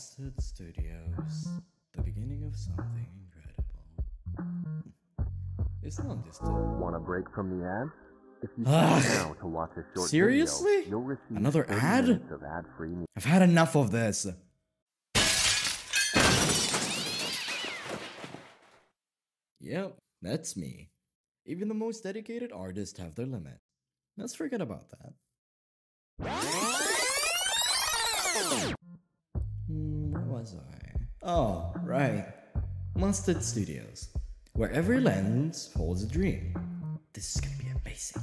Studios, the beginning of something incredible. It's not distant. Want a break from the ad? If you now to watch a short Seriously? video, Another ad? ad-free. I've had enough of this. Yep, that's me. Even the most dedicated artists have their limit. Let's forget about that. Was I? Oh, right. Mustard Studios, where every lens holds a dream. This is gonna be amazing.